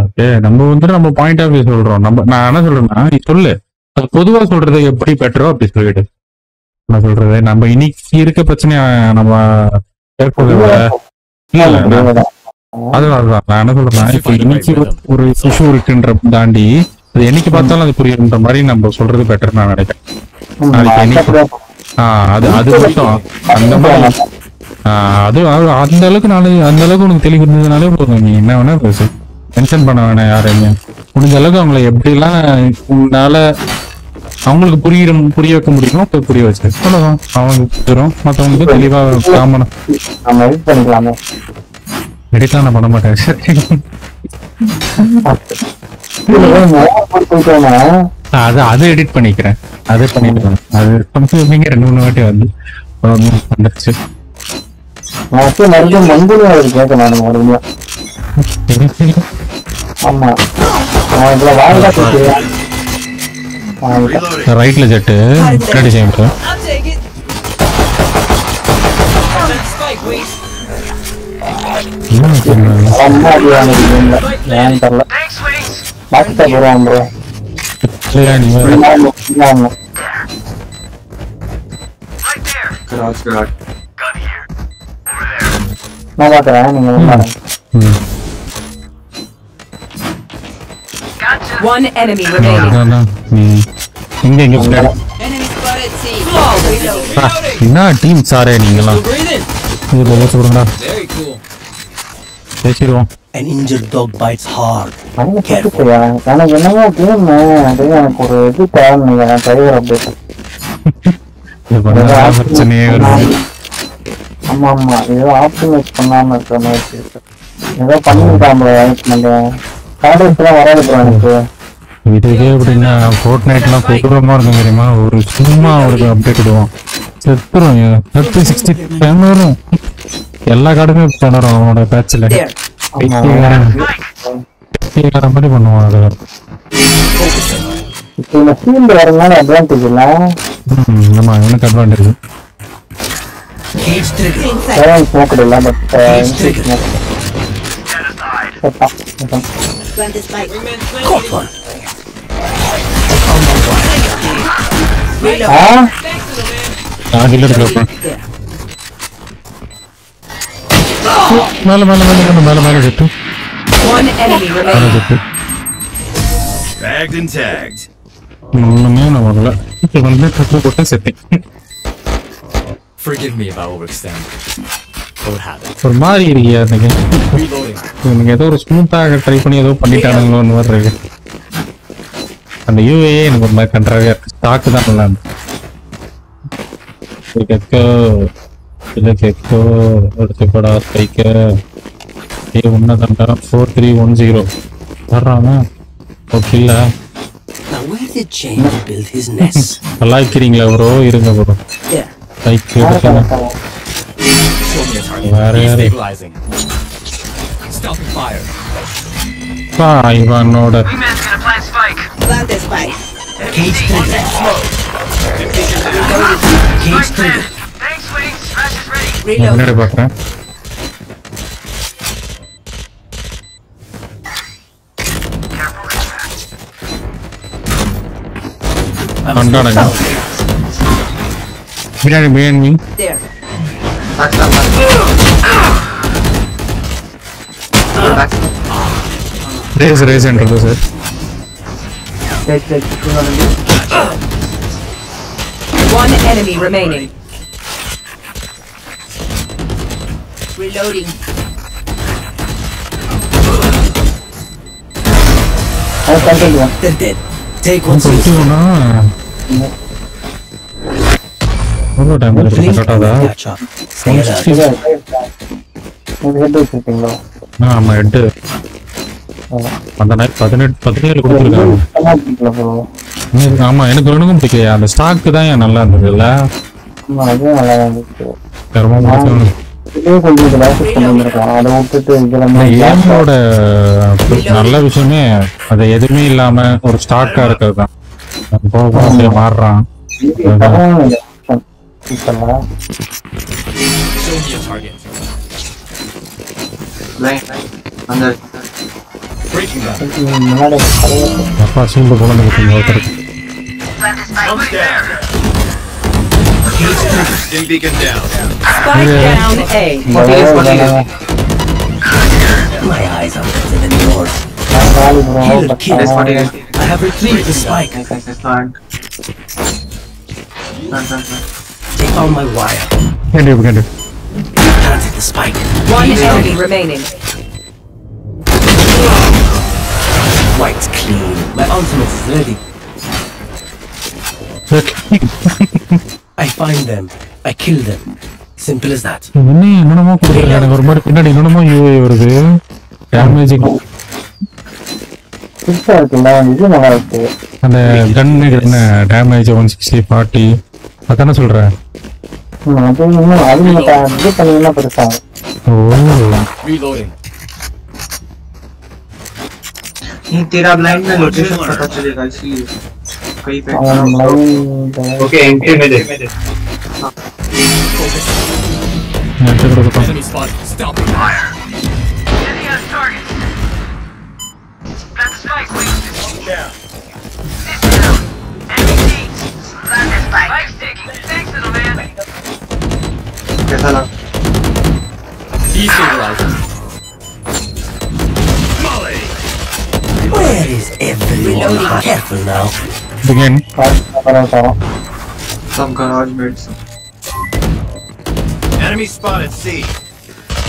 Okay நம்ம வந்துட்டு நம்ம பாயிண்ட் ஆஃப் வியூ சொல்றோம். நம்ம நான் என்ன சொல்றேன்னா நீ சொல்லு. அது பொதுவா சொல்றது எப்படி பெட்டரோ அப்படி சொல்லிடு. நான் சொல்றது நம்ம இன்னைக்கு இருக்க பிரச்சனைய நம்ம அதுதான் அதுதான். நான் என்ன சொல்றேன்னா இப்போ இன்னைக்கு ஒரு இஷ்யூ இருக்குன்ற தாண்டி அது என்னைக்கு பார்த்தாலும் அது புரியுன்ற மாதிரி நம்ம சொல்றது பெட்டர் நான் நினைக்கிறேன். நாளைக்கு என்னைக்கு ஆஹ் அது அது மட்டும். அந்த மாதிரி ஆஹ் அது அது அந்த அளவுக்கு நாளை அந்த அளவுக்கு உனக்கு தெளிவு இருந்ததுனாலே போதும். நீ என்ன வேணா பேசு. டென்ஷன் பண்ண வேணாம் யாரையுமே. முடிஞ்ச அளவுக்கு அவங்கள எப்படிலாம் உன்னால அவங்களுக்கு புரியுற புரிய வைக்க முடியுமோ அப்ப புரிய வச்சு. அவ்வளவுதான். அவங்களுக்கு புரியும் மற்றவங்களுக்கு தெளிவா காமனா. நம்ம எடிட் பண்ணிக்கலாமே. எடிட்லாம் நான் பண்ண மாட்டேன். அது அது எடிட் பண்ணிக்கிறேன். அது பண்ணிட்டு அது கன்ஃபியூமிங்க ரெண்டு மூணு வாட்டி வந்து வந்துருச்சு. நான் மறுபடியும் அவருக்கு கேட்கணும் எனக்கு மறுபடியும். ஆமா. அவன் இதுல வாழ்ந்தா கேட்கிறேன் ரைட்ல ஜெட்டு. அது எனக்கு இல்லை ஏன்னு தெரியல. ப்ரோ. நான் பாக்குறேன் நீங்க One enemy remaining. இங்க இங்க பின்னாடி. Enemy spotted C. Flawless. ஆ, என்ன டீம் சாரே நீங்களாம் கொடுங்கடா. Very cool. பேசிடுவோம் An injured dog bites hard. எனக்கு என்னமோ கேம் அது எனக்கு ஒரு இது தேவை டிரைவர் இது வருது. ஆமா ஆமா. ஏதோ ஆப்டிமைஸ் பண்ணாம இருக்கிற மாதிரி இருக்கு. ஏதோ பண்ணிருக்கான் கார்டர்ஸ்லாம் வராது ப்ரோ எனக்கு. இதுக்கே எப்படின்னா ஃபோர்ட் நைட்லாம் கொடூரமா இருக்கும் தெரியுமா? ஒரு சும்மா ஒரு அப்டேட் விடுவோம் செத்துரும் தேர்ட்டி சிக்ஸ்டி டென் வரும். எல்லா கார்டுமே பண்ணுறோம் அவனோட பேட்சில் மாதிரி பண்ணுவான் அது இப்போ இந்த ஃபீல்டு வரதுனால அட்வான்டேஜ் இல்ல ஆமா எனக்கு advantage Cage One. Oh my god. Reload. Ah? Ah, healer के ऊपर. माले माले माले माले माले माले जेट्टू. One enemy remaining. Male Bagged and tagged. नम्मे ना माले. तो बंदे Forgive me if I overextend. ஒரு மாதிரி எனக்கு Reloading. இவனுங்க ஏதோ ஒரு ஸ்மூத்தாக ட்ரை பண்ணி ஏதோ பண்ணிட்டானுங்களோன்னு மாதிரி இருக்கு. அந்த யூஏ எனக்கு ஒரு மாதிரி கன்றாவே இருக்கு. ஸ்டாக்கு தான் நல்லா கெக்கோ இல்லை கெக்கோ எடுத்துக்கோடா ஸ்பைக்க ஏ ஒன்று தண்டா ஃபோர் த்ரீ ஒன் ஜீரோ வர்றாங்க ஓகே இல்லை nest? கலாய்க்கிறீங்களா ப்ரோ இருங்க ப்ரோ There. ஸ்பைக் எடுக்கணும். Show Stop a fire. Five on order. Wingman's gonna plant spike. Plant the spike. Cage trigger. Cage trigger. Thanks, Wing. Smash is ready. Reload. I'm not enough. Behind me. There. Back to back. Back. Raise, raise and do it. One enemy remaining. Reloading. They're dead. Take one. Alert. இது இது head வச்சிருக்கீங்களோ ஆமா எட்டு அந்த night பதினெட்டு பதினேழு கொடுத்துருக்காங்க. ஆமா எனக்கு ஒன்றுக்கும் பிடிக்கலையா? அந்த ஸ்டாக்கு தான் ஏன் நல்லா இருந்ததுல்ல ஏமோட நல்ல விஷயமே அது எதுவுமே இல்லாம ஒரு ஸ்டாக்கா இருக்கிறது தான். போக மாறுறான். Show me a target. Line. Under. Breaking them. முன்னாடி கடையை அப்பா சீல்டு குழந்தை கொடுத்தீங்க ஒருத்தருக்கு Almost there. Stim beacon down. Spike down A. My eyes are better than yours. காலி bro Killer, killer. I have retrieved the spike. Out my wire. கேண்டு கேண்டு Planted the spike. One enemy remaining. White's clean. My ultimate is ready. I find them. I kill them. Simple as that. என்ன என்னென்னமோ கொடுக்குறாங்க எனக்கு ஒரு மாதிரி பின்னாடி என்னென்னமோ யூஏ வருது டேமேஜிங் அந்த கன்னு என்ன டேமேஜ் ஒன் சிக்ஸ்டி ஃபார்ட்டி அதானே சொல்றேன் मुझे इन्होंने आज नहीं बताया मुझे समझना पड़ता है रीलोडिंग तेरा ब्लाइंड में लोकेशन पता चलेगा इसलिए कहीं पे ओके एंट्री में देख मैं तेरे को बताऊँ Yeah. Where is everyone? Careful now. Begin. Some garage mates. Enemy spotted C.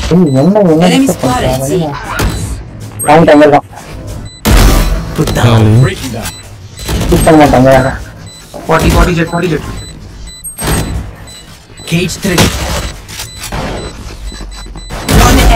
Enemy spotted C. Down tangle down. Put down. Down. Put down tangle. Forty forty jet forty jet. Cage three.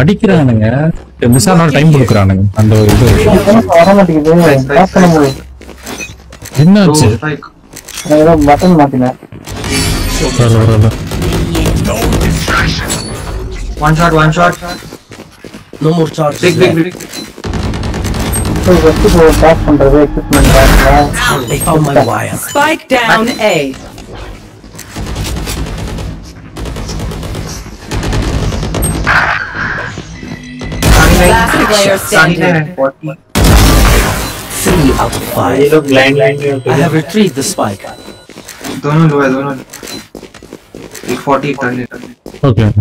அடிக்கிறானுங்க. Miss ஆனால் time கொடுக்குறானுங்க. அந்த ஒரு இது. என்னாச்சு? Button மாத்தினேன் one shot one shot no பண்றது equipment வாங்குறேன் spike down a player standing. 40 Three out of five. ये लोग ब्लाइंड लाइन में I have retrieved the spike. दोनों लो है दोनों एक 40 एक टर्न ஓகே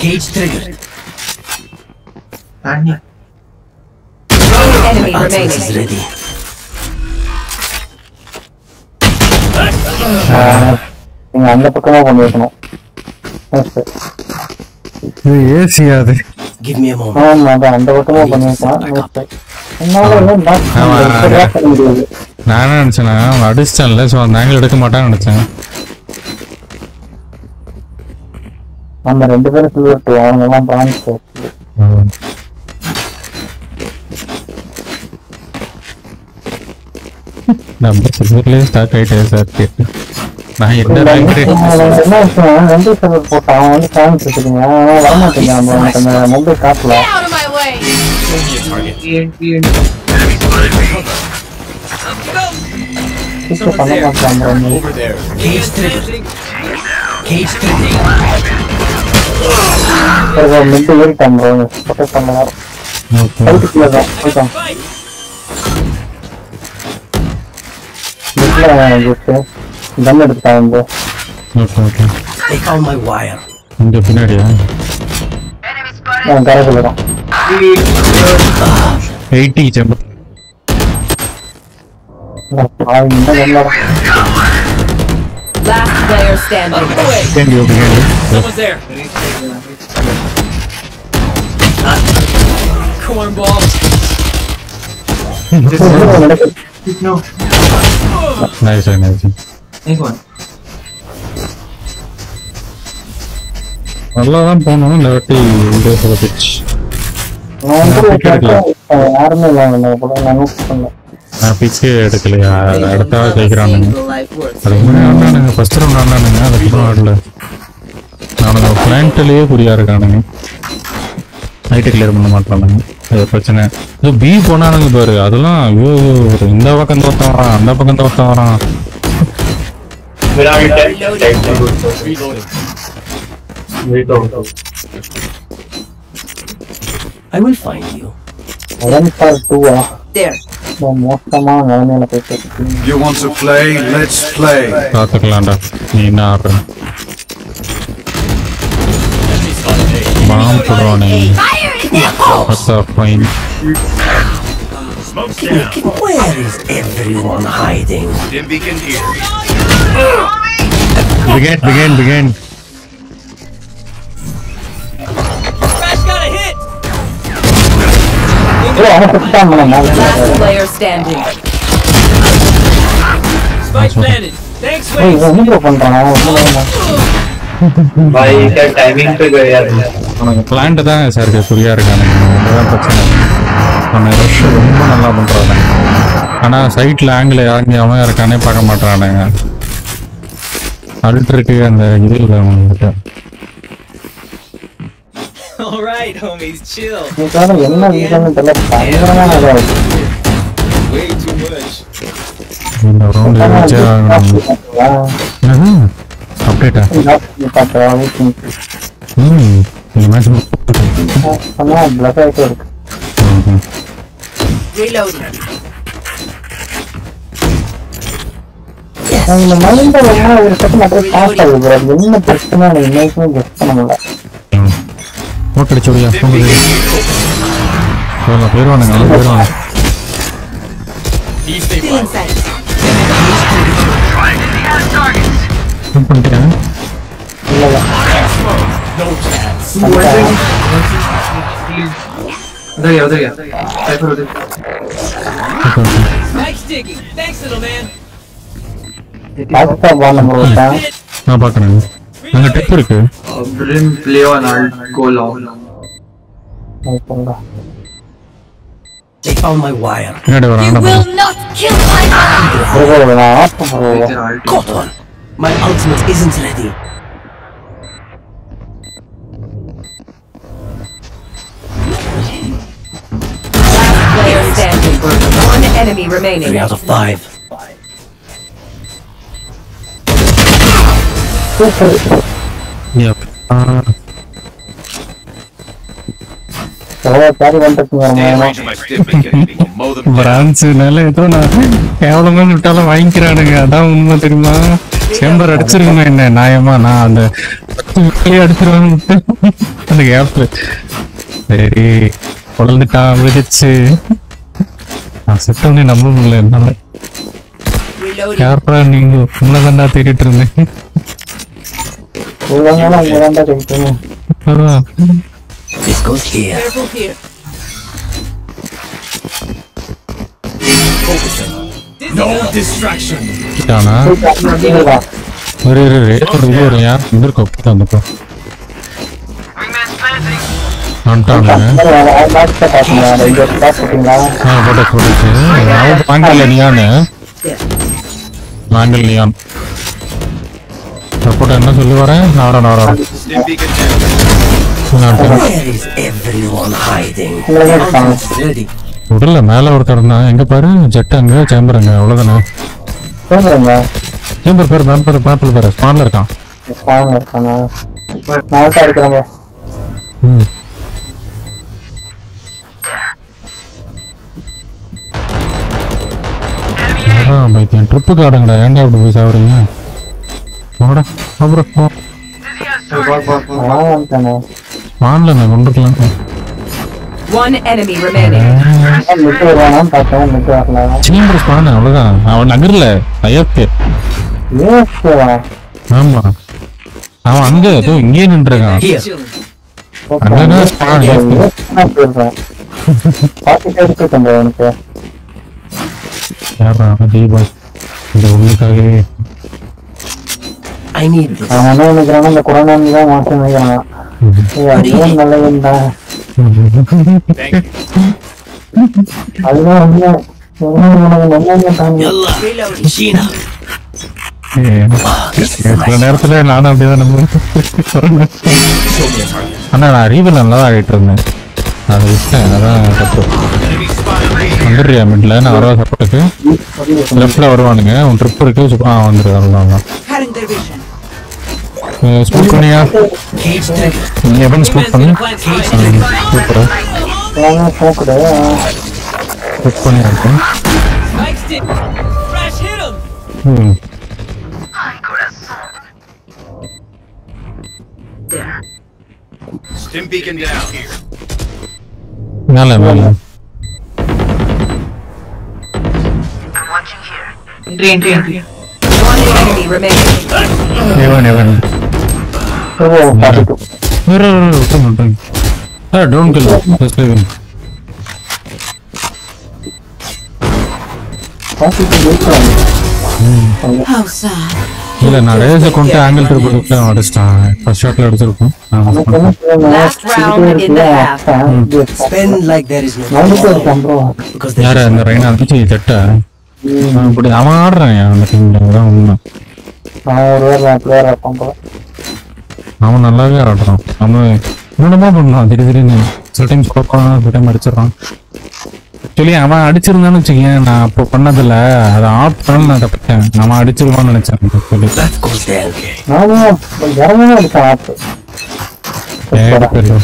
Cage trigger. नहीं One enemy My ultimate is remaining. நீங்க அந்த பக்கமா பண்ணி வைக்கணும் இது ஏசியா அது. Give me a moment. ஆமா அதான் அந்த பக்கமா வைக்கலாம் என்னால முடியாது. நான் என்ன நினைச்சேன்னா அடிச்சிட்டான்ல ஸோ அந்த ஆங்கிள் எடுக்க மாட்டான்னு நினைச்சேன். நம்ம ரெண்டு பேரும் சில்வர் டூ அவங்க எல்லாம் பிரான்ஸ் நம்ம சில்வர்லேயே ஸ்டார்ட் ஆயிட்டேன் சார். கேட்டு Nah, Indra Inggris. Nanti potongan kan sebetulnya lama tinggal mau mobil kap lah. Itu sama Mas Amron ini. Kalau mimpi yang Amron, pakai kamera. Kalau kita nggak, kita. Bisa, bisa. பண்ண மாட்டான் bro. Over there. Cage trigger. Cage trigger. ஒரு mid ஏறிட்டான் bro protect பண்ண Okay. ஃபைட்டுக்குள்ள தான் போயிட்டான் மிட்ல just gun எடுத்துட்டான் bro Okay, okay. They found my wire. இங்க பின்னாடியா அவன் கரைக்குள்ள தான் எயிட்டி செம்பு அவன் இந்த கன்ல Last player standing. கேண்டி ஓகே கேண்டி Someone's there. Cornball. நடக்குது No. Nice nice Nice one. நல்லா தான் போனோம் இந்த வாட்டி யாருமே நான் பிச்சே எடுக்கலையா? அடுத்த ஜெயிக்கிறானுங்க அது முன்னாடி ஆண்டானுங்க ஃபர்ஸ்ட் ரவுண்ட் ஆண்டானுங்க அதுக்கப்புறம் ஆடல. நானுங்க பிளான்ட்லயே குறியா இருக்கானுங்க. நைட்டு கிளியர் பண்ண மாட்டானுங்க. அது பிரச்சனை. இது பி போனானுங்க பாரு. அதெல்லாம் ஐயோ ஒரு இந்த பக்கம் தோட்டம் வரான். அந்த பக்கம் தோட்டம் வரான். I will find you. One for டூவா There. மோசமான நிலைமையில போயிட்டு இருக்கு. You want to play? Let's play. பார்த்துக்கலாம்டா நீ என்ன ஆடுற Enemy spotted A. Bomb போடுவானே fine Smoke's down. Where is everyone hiding? Dim beacon here. Beacon beacon beacon ஏய், அவன் சுத்தம் பண்ண மேல Last player standing. Spike planted. Thanks, ஏய், Wings. இவன் என்ன பண்றான் அவன் உள்ள வந்தான். அவனுக்கு பிளான்ட் தான் சார் குறியா இருக்கானுங்க அதுதான் பிரச்சனை அவன் ரஷ் ரொம்ப நல்லா பண்றானுங்க ஆனா சைட்ல ஆங்கிள் இறங்கி அவன் இருக்கானே பார்க்க மாட்டானுங்க அல்ட்ருக்கு அந்த இது இல்லை அவன்கிட்ட All right, homies, chill. இதுக்காக என்ன ரீசன் தெரியல பயங்கரமான இதா இருக்கு. Way too much. இந்த ரவுண்ட் வச்சே ஆகணும் என்னது அப்டேட்டா ம் இந்த மேட்ச் சொன்னா பிளஸ் ஆயிட்டே இருக்கு. இந்த மைண்ட் என்ன ஒரு செகண்ட் அப்படியே பாஸ் ஆகுது ப்ரோ என்ன பிரச்சனை எனக்கு இன்னைக்குமே கெஸ்ட் பண்ண. முடியல ஓட்டடி சோடியா போகுது போன பேருவானுங்க அவங்க பண்ணிட்டேன். நான் பார்க்குறேன் அங்கே டெப் இருக்கு Brim play on alt go long சொல்றேன் They found my wire. பின்னாடி வரான் Will not kill my bro, நான் ஆஃப் பண்ணுறேன் Either alt Caught one. My ultimate isn't ready. Last player standing. One enemy remaining. Three out of five. எவ்வளோ Down. பிரான்ஸ்னால ஏதோ நான் கேவலமா விட்டாலும் வாங்கிக்கிறானுங்க. அதான் உண்மை தெரியுமா? சேம்பர் அடிச்சிருக்கணும் என்ன? நியாயமா? நான் அந்த பத்து விக்கலையே அடிச்சிருவேன் விட்டு அந்த கேப்ல சரி. குழந்துட்டான் விதிச்சு. நான் செத்தவனே நம்ப முடியல என்னால. Reloading. யாரா நீங்க உன்னதாண்டா தேடிட்டு இருந்தேன் இவ்வளோ நாளும் அங்கே தான்டா கிடைக்கணும் அதான். This goes here. Careful here. No distraction. கிட்டானா ஒரு இரு இரு. ஒரு இது ஒரு யார் இந்த இருக்கோ அந்த போ வந்துட்டானுங்க பாக்ஸை பார்த்தீங்களா ரெண்டு பாக்ஸ் பார்த்தீங்களா ஆ போட்டு போட்டுச்சு அவன் வாங்கல நியானு வாங்கல் நியான் சப்போர்ட் என்ன சொல்லி வரேன்? ultimate is ready. உடல்ல மேல ஒருத்தர் இருந்தான் எங்க பாரு? ஜெட் அங்க சேம்பர் அங்க அவ்வளவுதானே. சேம்பர் பேர் மேம் பாரு மேப்பில் பாரு. ஸ்பான்ல இருக்கான். நான் ம். பைத்தியம். ட்ரிப்பு காடுங்கடா. ஏன்டா அப்படி போய் சாவுறீங்க? போடா அப்புறம் போ வான்ல நான் கொண்டுக்கலாம் One enemy remaining. ஸ்பான் அவ்வளவுதான். அவன் நகர்ல ஏசுவா ஆமா. அவன் அங்க ஏதோ இங்கே நின்றுருக்கான். அங்கதான் ஸ்பான் யாரா தீபாய் இந்த ஒண்ணுக்காகவே I need this. அவன் என்ன நினைக்கிறான் இந்த குரான் தான் மாற்றம் நினைக்கிறான். அதுதான் நல்லதுண்டா அதுதான் உண்மை. நேரத்துல நானும் அப்படிதான் நம்புறேன் ஆனா நான் ரீவல் நல்லா தான் ஆடிட்டு இருந்தேன். அதை விட்டேன் அதான் தப்பு. வந்துடுறியா மிட்ல நான் வரவா சப்போர்ட்டுக்கு. லெஃப்ட்ல வருவானுங்க. உன் ட்ரிப் இருக்கு சுப்- ஆ स्मोक करने यार एवन स्मोक करने स्मोक करो लाना स्मोक करो स्मोक करने यार को हम्म Stim here. One enemy remaining. Never, never. Remaining. எவன் எவன் பார்த்துட்டு வேற விட்ட மாட்டேன் sir don't kill just leave பார்த்துட்டு ஜெயிக்கிறாங்க How sad. இல்ல நான் ரேஸை கொண்டு ஆங்கிள் ட்ரிப் அடிச்சிட்டான் ஃபர்ஸ்ட் ஷாட்ல அடிச்சிருக்கோம் no யாரு அந்த ரைனா அடிச்சு தட்ட. அப்படி அவன் ஆடுறான் அந்த டீம்ல தான் உண்மை நான் ஒரு வேலை பிளேயர் இருப்பான் போல அவன் நல்லாவே ஆடுறான். அவன் என்னமா பண்ணான் திடீர் திடீர்னு சில டைம் பண்ணான் சில டைம் அடிச்சிடறான். ஆக்சுவலி அவன் அடிச்சிருந்தான்னு வச்சுக்கேன் நான் அப்போ பண்ணதில்ல. அதை ஆஃப் பண்ண நான் தப்பிட்டேன் அவன் அடிச்சிருவான்னு நினைச்சேன். ஆக்சுவலி இறங்கவே ஆப்பு தெரியல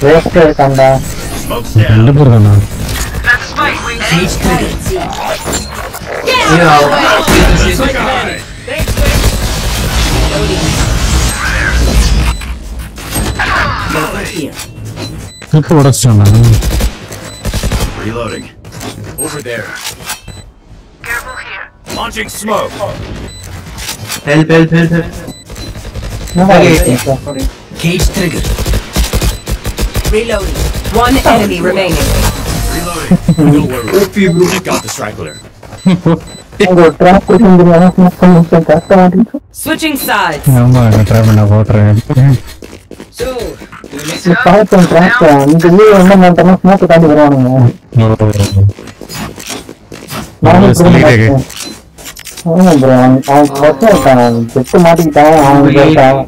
Show me That's right. Yeah. good. Yeah. You know, yeah like a Thanks, here. Look what it's doing. Reloading. Over there. Careful here. Launching smoke. Help, help, help, help. No, okay. Cage triggered. Reloading. One enemy remaining. Don't worry. I got the straggler. உங்க drop கொண்டு தெரியாம smoke பண்ணி கரெக்டா மாட்டிட்டு Switching sides. ஆமா try பண்ண போட்டுறேன் So, பார்த்தேன் ட்ராப் இந்த லீவ் என்ன மாட்டோம்னா ஸ்மோக் தாண்டி வருவானுங்க நானும் திரும்ப பார்த்தேன். ஆமா ப்ரோ அவன் பஸ் இருக்கான் செட்டு மாட்டிக்கிட்டான் அவன் கேட்டான்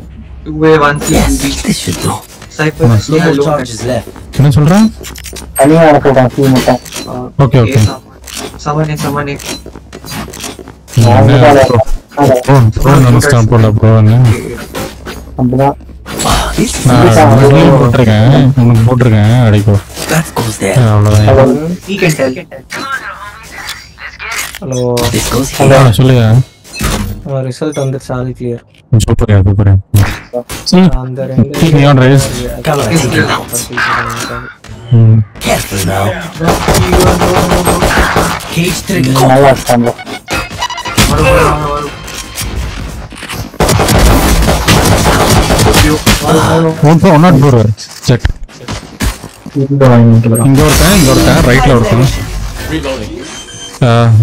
Two way, one C, Yes, two B. this should do. என்ன சொல்றான் தனியா சொல்றான் சீ மட்டும் this is நான் உனக்கு போட்டிருக்கேன். உனக்கு போட்டிருக்கேன். அடிக்கோ tell. ஹலோ சொல்லுங்க. ரிசல்ட் வந்துருச்சு அது கிளியர் சூப்பரியா சூப்பரியா. அந்த ரெண்டு Neon Raze Come on, take him out. Careful now. Cage trigger. நல்லா இருக்கான் bro. வரும், வரும், வரும், வரும். One four one not four check இந்த வாங்கிட்டு வரான். இங்க ஒருத்தன் இங்க ஒருத்தன் ரைட்ல ஒருத்தன் reloading.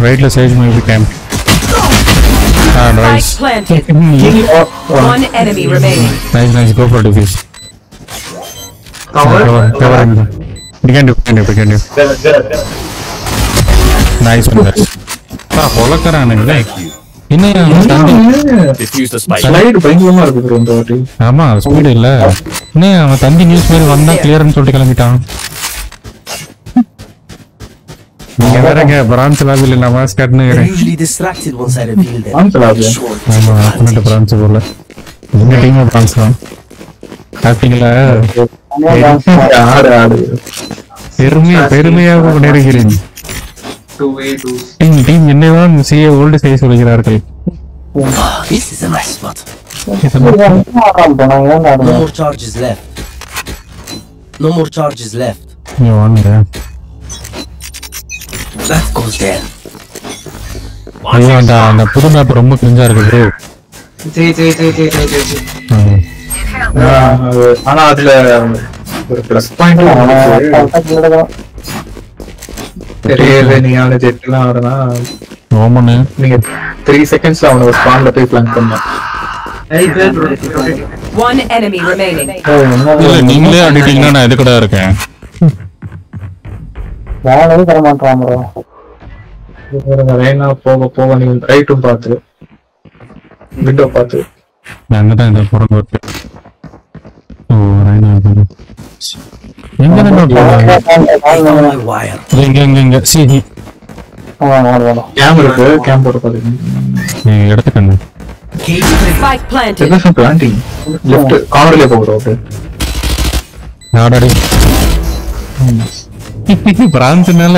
ரைட்ல Sage maybe camp ah Spike nice planted. One enemy remaining. Nice nice go for defuse Cover. Cover cover you can do can do can do nice one guys பா பொலக்கறானுங்களே என்ன அவன் தம்பி Defuse the spike. ஸ்லைடு பயங்கரமா இருக்கு bro இந்த வாட்டி ஆமா ஸ்பீடு இல்ல என்ன அவன் தம்பி நியூஸ் மாதிரி வந்தா கிளியர்னு சொல்லிட்டு கிளம்பிட்டான் நீங்க வேறங்க பிரான்ச் லாபில் reveal them. ஆன்சலாது. Short ஆமா போல எங்க டீம் பிரான்ச் தான். ஆடு ஆடு பெருமையாக கொண்டிருக்கிறேன். டீம் டீம் என்னதான் செய்ய ஓல்டு செய்ய சொல்கிறார்கள் this is a nice spot. நான் No more charges left. No more charges left. இங்க வாங்க That goes there. ஐயோ அந்த அந்த புது மேப் ரொம்ப கிரிஞ்சா இருக்கு bro say, say, say, say, say. அது- ஆனா அதுல ஒரு பிளஸ் பாயிண்ட் தெரியல நீங்க ஜெட்லாம் ஆடுனா ஓமனு நீங்க த்ரீ செகண்ட்ஸ்ல அவனை ஒரு ஸ்பான்ல போய் பிளான் பண்ணலாம் Very well, bro. One enemy remaining. இல்ல நீங்களே அடிட்டீங்கன்னா நான் எதுக்கடா இருக்கேன் வேலையே தர மாட்டான் ப்ரோ. ரெய்னா போக போக நீங்க ரைட்டும் பார்த்து விண்டோ பார்த்து அங்கதான் இந்த புறம் இருக்கு. ஓ ரைனா இது. எங்க இருந்து போறாங்க. இங்க இங்க இங்க சி கேம் இருக்கு. கேம் போட்டு பாத்துக்கோங்க நீங்க எடுத்துக்கங்க. என்ன பிளான்டிங் லெஃப்ட் பிரான்ஸ்னால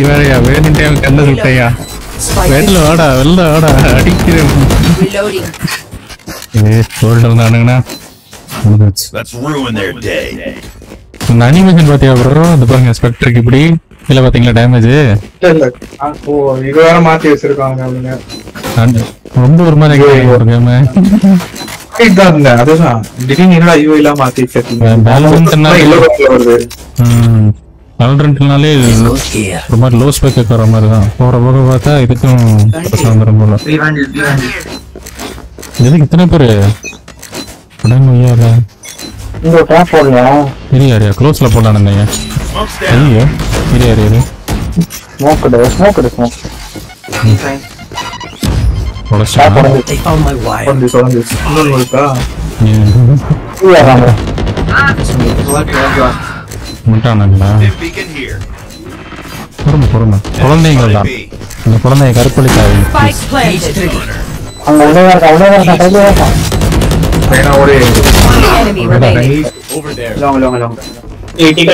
வேறையா வேணுட்டே கண்ண சுட்டையா? வெளில வாடா வெளில வாடா அடிக்கிறேன். reloading. ஏ சோல்டர் தானுங்கண்ணா முடிஞ்சிருச்சு. Let's ruin their day. இந்த அனிமேஷன் பாத்தியா ப்ரோ இந்த பாருங்க ஸ்பெக்டருக்கு இப்படி. இல்ல பாத்தீங்களா டேமேஜ் இல்ல இல்ல ஆ, ஓ இது வேற மாத்தி வச்சிருக்காங்க ரொம்ப ஒரு மாதிரி இருக்கு ஒரு கேம் இருந்தேன் அதுதான். திடீர்னு என்னடா ஐயோ எல்லாம் மாத்தி வச்சிருக்கீங்க Valorant-னா yellow colour வருது வேலரண்ட்னாலே. ஒரு மாதிரி லோ ஸ்பெக் வர மாதிரி தான் போற போக பார்த்தா இதுக்கும் பிரச்சனை வந்துடும் போல. எதுக்கு இத்தனை பேரு? உடம்பு இங்க ட்ராப் போடலையா இரியா இரியா க்ளோஸ்ல போடலாம். ஐயோ. இரியா இரியா ஸ்மோக். உடச்சா They found my wire. சொல்லி சொல்லி இன்னொன்னு இருக்கா What, what, what? முட்டானுங்களா If beacon here. பொறுமை பொறுமை குழந்தைங்கள் தான் B. இந்த குழந்தைய கற்பழிக்காதீங்க Spike Cage planted. trigger. அங்க உள்ளதா இருக்கா உள்ளதா இருக்கா கையில இருக்கா ஏன்னா ஒரு One enemy remaining. Over there. Long, long, long. Taking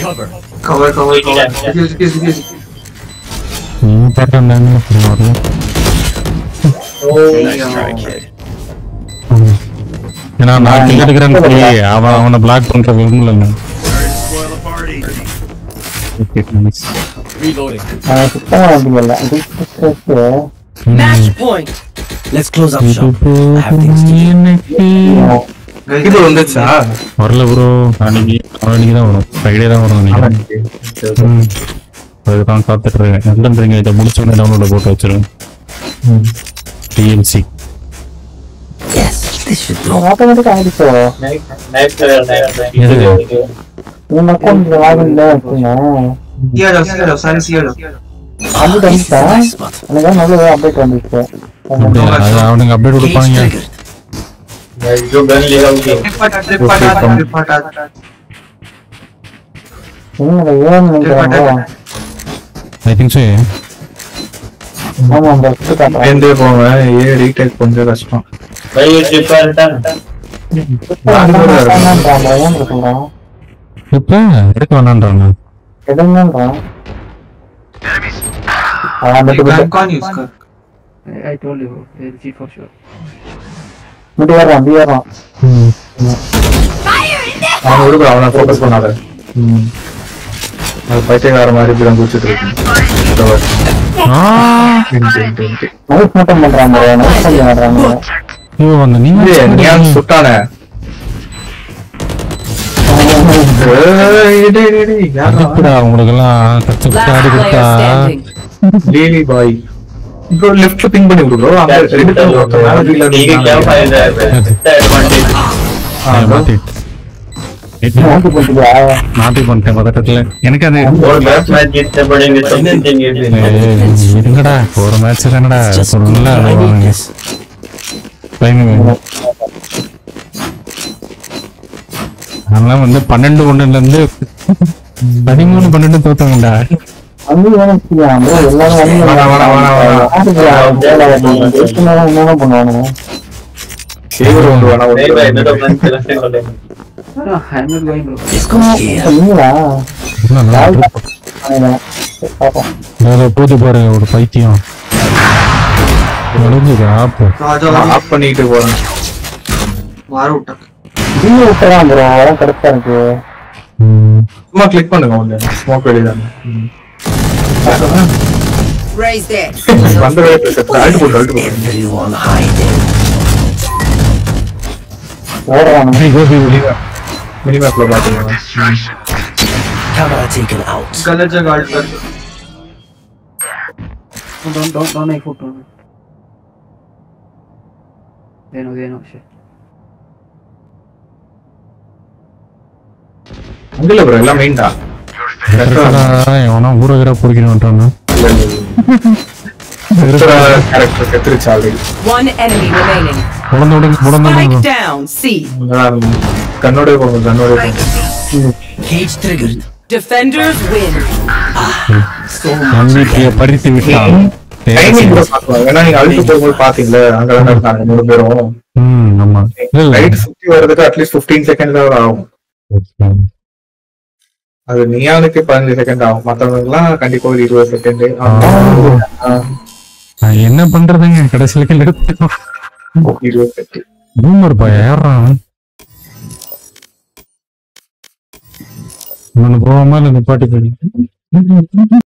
cover. Cover, cover, cover. Diffuse, diffuse, diffuse. நீ பாட்டாங்க வரல Nice try, kid. ஏன்னா நான் எடுக்கிறேன்னு சொல்லி அவன் அவனை பிளாக் பண்ற விரும்பல Spoil the party. Reloading. சுத்தமா வண்டி இல்ல Match point. Let's close up shop. I have things to do. இது வந்துச்சா? வரல ப்ரோ நாளைக்கு நாளைக்கு தான் வரும். ஃப்ரைடே தான் வரும் ம். அதுதான் காத்துட்டு இருக்கேன். இல்லைன்றீங்க இதை முடிச்ச உடனே டவுன்லோட போட்டு வச்சிருவேன். டிஎன்சி Yes, this should blow. ஆட்டோமேட்டிக்கா ஆயிடுச்சோ எதுக்கு உன் அக்கௌண்ட்ல வாங்கில வச்சுங்க Zero, zero, sorry, zero. Update வந்துச்சா Nice spot. எனக்கு நல்ல அப்டேட் வந்துச்சு அப்படியா அது அவனுங்க அப்டேட் Cage கொடுப்பாங்க triggered. Tripata, tripata, tripata. என்னோட ஏன் நினைக்கிறாங்க ஐ திங்க் ஸோ ஆமா காட்டுறேன் சேர்ந்தே போவேன் ஏ ரீடேக் கொஞ்சம் கஷ்டம். ஏன் சொல்றான் இப்போ எடுக்க வேணான்றாங்க You அப்படி ஏறான் அவனை ஃபோக்கஸ் பண்ணாத. ம். அது பைத்தியக்கார மாதிரி இப்படி குடிச்சிட்டு இருக்கு. சுட்டானே? ஆடி Last கொடுத்தா. லேலி பாய். ப்ரோ லெஃப்ட்ல பிங் பண்ணி விடு ப்ரோ அங்க ரெண்டு மேல கீழ மாத்தி பண்ணிட்டேன் பதட்டத்துல எனக்கு அது ஒரு மேட்ச் தானடா ஃபுல்லா அதெல்லாம் வந்து பன்னெண்டு ஒண்ணுல இருந்து பதிமூணு பன்னெண்டு தோத்தவங்கடா அங்கேயும் No, I'm ஒரு பைத்தியம் பண்ணிட்டு போறேன் வார விட்டேன் நீங்க விட்டலாம் ப்ரோ அதெல்லாம் கரெக்டா இருக்கு சும்மா கிளிக் பண்ணுங்க உள்ள ஸ்மோக் வெளியதான் வந்து வெயிட் பண்ணுங்க. மினிமேப்ல பாத்தீங்கன்னா Camera taken out. गलत जगह अल्ट कर दो Don't, don't, don't make foot. Don't. Zeno, Zeno, shit. அங்கல bro எல்லாம் மெயின் தான் எவனா ஊற வீர பொறுக்கணும் character செத்துருச்சு already One enemy remaining. உடந்து விடுங்க உடந்து Spike விடுங்க down. C. கண்ணோட போங்க கண்ணோட Cage triggered. Defenders win. நம்பிக்கையை பறித்து விட்டான் டைமிங் கூட பாக்கலாம் ஏன்னா நீங்க அழுத்து போகும்போது பாத்தீங்களா அங்க தான் இருந்தாங்க மூணு பேரும். ம் ஆமா. லைட் சுத்தி வர்றதுக்கு அட்லீஸ்ட் 15 செகண்ட்ல ஆகும். அது நியானுக்கு பதினஞ்சு செகண்ட் ஆகும். மத்தவங்க எல்லாம் கண்டிப்பா ஒரு இருபது செகண்ட் நான் என்ன பண்றதுங்க? கடைசியில இருபது செகண்ட் பூமர் பா ஏறான் இன்னொன்னு நிப்பாட்டி போய்